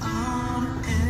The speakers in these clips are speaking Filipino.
Oh,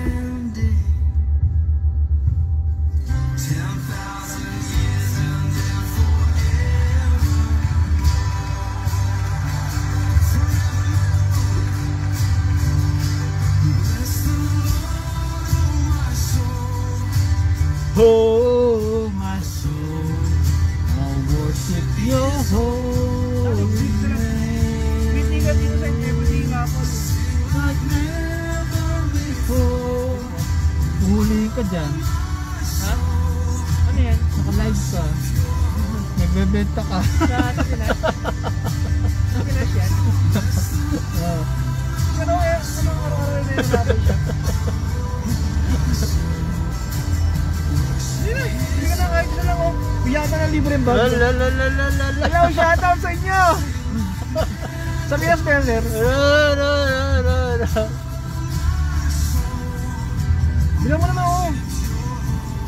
Bilang mo naman oh.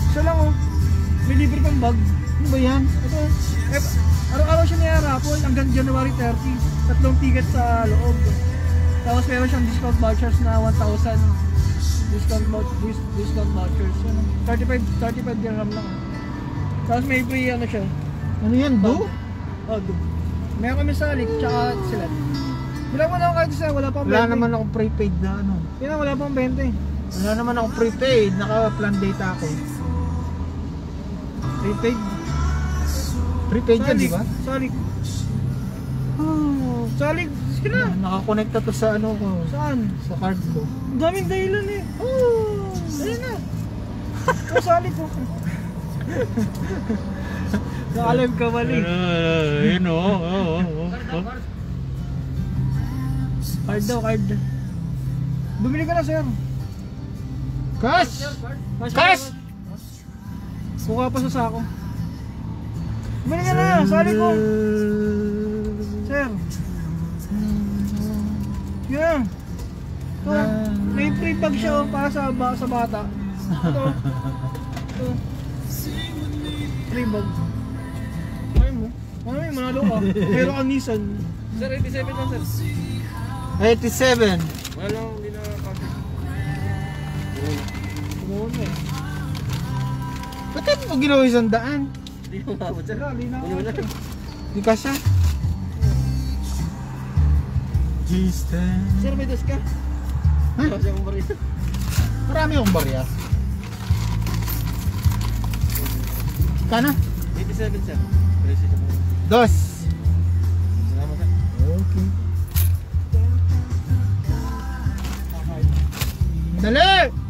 Isa lang oh. May libre pang bag. Ano ba yan? Ito, eh, araw-araw siya niyarapol hanggang January 30. Tatlong ticket sa loob. Tapos meron siyang discount vouchers na 1,000 discount vouch- dis- discount vouchers. Ano, 35 35 dirham lang. Tapos may free ano siya. Ano yan, do? Oh, do. Meron kami sa Alik tsaka sila. Bilang mo na ako kahit isa, wala pang 20. Wala naman akong prepaid na ano. Na, wala pang 20. Wala naman akong prepaid. Naka-plan data ako. Prepaid. Prepaid yan, di ba? Sa Alik. Oh, sa Alik. Sige na. Nakakonekta to sa ano ko. Saan? Sa card ko. Ang daming dahilan eh. Oh, ayun na. Kasali ko. Nakalim ka mali. Yun o. Card daw, card. Bumili ka na, sir. Cash! Cash! Kuha pa sa sako. Bumili ka na, sali ko. Sir. Yan. Ito, may free bag siya oh, para sa, ba, sa bata. Ito. Ito. Free bag. Ay mo. Ano may manalo ka? Meron kang Nissan. Sir, 87 lang sir. 87. Wala Kumuha na eh. Hindi mo ginawa isang daan? Hindi mo mabot sir. Hindi na ako. Di ka siya? Sir, may dos ka? Ha? Barito. Marami akong barya. Kana? 87 sir. Ka. Dos. Salamat sir. Okay. Dali!